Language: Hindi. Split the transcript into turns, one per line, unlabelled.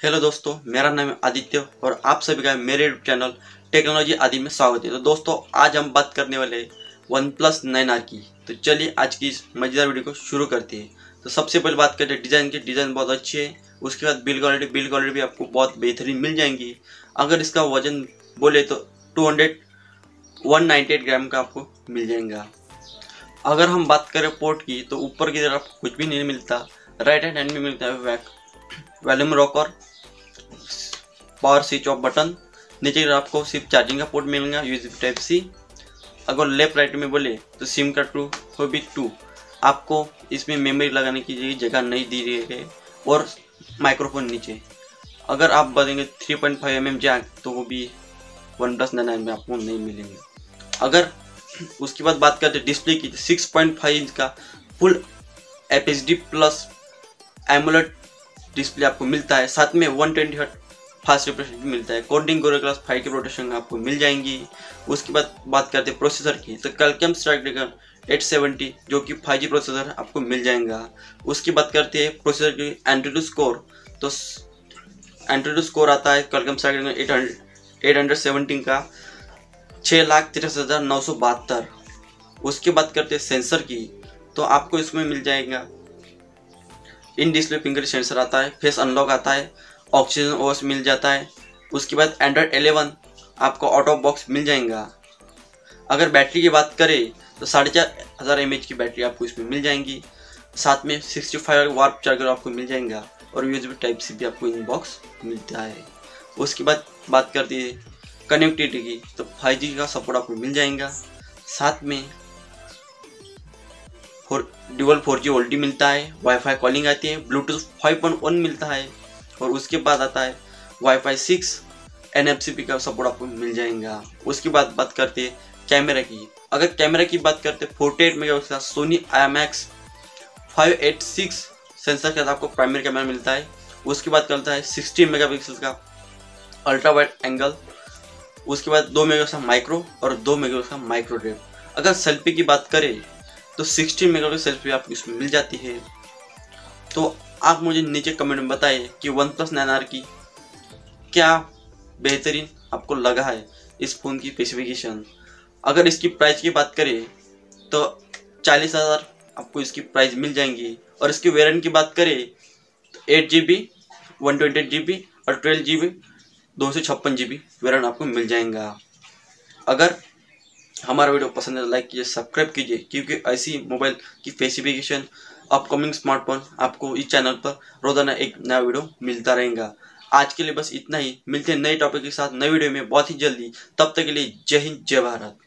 हेलो दोस्तों, मेरा नाम है आदित्य और आप सभी का मेरे यूट्यूब चैनल टेक्नोलॉजी आदि में स्वागत है। तो दोस्तों, आज हम बात करने वाले वन प्लस नाइन आर की। तो चलिए आज की इस मज़ेदार वीडियो को शुरू करते हैं। तो सबसे पहले बात करते हैं, डिज़ाइन की। डिज़ाइन बहुत अच्छी है। उसके बाद बिल क्वालिटी बिल क्वालिटी भी आपको बहुत बेहतरीन मिल जाएँगी। अगर इसका वज़न बोले तो two hundred one ninety eight gram का आपको मिल जाएगा। अगर हम बात करें पोर्ट की तो ऊपर की तरफ़ कुछ भी नहीं मिलता। राइट हैंड हैंड में मिलता है back volume rocker power switch off button नीचे आपको सिर्फ़ चार्जिंग का पोर्ट मिलेगा यूएसबी टाइप सी अगर लेफ़्ट राइट में बोले तो सिम का टू हो भी टू आपको इसमें मेमोरी लगाने की जगह नहीं दी गई है, और माइक्रोफोन नीचे। अगर आप बताएँगे three point five M M jack तो वो भी वन प्लस नाइन में आपको नहीं मिलेंगे। अगर उसके बाद बात करते डिस्प्ले की सिक्स पॉइंट फाइव इंच का full F H D plus AMOLED display आपको मिलता है। साथ में वन ट्वेंटी हट फास्ट रिफ्रेश भी मिलता है। कोडिंग गोरे क्लास फाइव की प्रोटेक्शन आपको मिल जाएँगी। उसके बाद बात करते हैं प्रोसेसर की। तो कलकम स्नैपड्रैगन 870 जो कि 5G प्रोसेसर आपको मिल जाएगा। उसकी बात करते हैं प्रोसेसर की एंड्रॉइड स्कोर तो एंड्रॉइड स्कोर आता है Qualcomm Snapdragon eight eight hundred seventeen का। छः लाख तिरसठ हज़ार नौ सौ बहत्तर। उसकी बात करते हैं सेंसर की। तो आपको इसमें मिल जाएगा। इन डिस्प्ले फिंगर सेंसर आता है फेस अनलॉक आता है। ऑक्सीजन ओस मिल जाता है। उसके बाद एंड्रॉयड एलेवन आपको आउट ऑफ़ बॉक्स मिल जाएगा। अगर बैटरी की बात करें तो साढ़े चार हज़ार एम की बैटरी आपको इसमें मिल जाएँगी। साथ में सिक्सटी फाइव वार्प चार्जर आपको मिल जाएगा और यूएसबी टाइप सी भी आपको इन बॉक्स मिलता है। उसके बाद बात करती है कनेक्टिविटी की तो फाइव का सपोर्ट आपको मिल जाएगा। साथ में फोर ड्यूअल फोर जी मिलता है वाईफाई कॉलिंग आती है ब्लूटूथ फाइव पॉइंट वन मिलता है। और उसके बाद आता है wifi six N F C P का सपोर्ट आपको मिल जाएगा। उसके बाद बात करते हैं कैमरा की। अगर कैमरा की बात करते हैं forty eight megapixel Sony I M X five eight six sensor के साथ आपको प्राइमरी कैमरा मिलता है। उसके बाद करता है सिक्सटीन मेगा पिक्सल का अल्ट्रा वाइड एंगल उसके बाद दो मेगा का माइक्रो और दो मेगा का माइक्रो ड्रेव अगर सेल्फी की बात करें तो 16 मेगा सेल्फी आपको इसमें मिल जाती है। तो आप मुझे नीचे कमेंट में बताइए कि वन प्लस नाइन आर की क्या बेहतरीन आपको लगा है इस फ़ोन की स्पेसिफिकेशन अगर इसकी प्राइस की बात करें तो चालीस हज़ार आपको इसकी प्राइस मिल जाएँगी। और इसकी वेरिएंट की बात करें तो eight G B one twenty eight G B और ट्वेल्व जी बी दो सौ छप्पन जी बी वेरियंट आपको मिल जाएगा। अगर हमारा वीडियो पसंद है लाइक कीजिए, सब्सक्राइब कीजिए, क्योंकि ऐसी मोबाइल की स्पेसिफिकेशन अपकमिंग स्मार्टफ़ोन आपको इस चैनल पर रोज़ाना एक नया वीडियो मिलता रहेगा। आज के लिए बस इतना ही। मिलते हैं नए टॉपिक के साथ नए वीडियो में बहुत ही जल्दी। तब तक के लिए जय हिंद, जय भारत।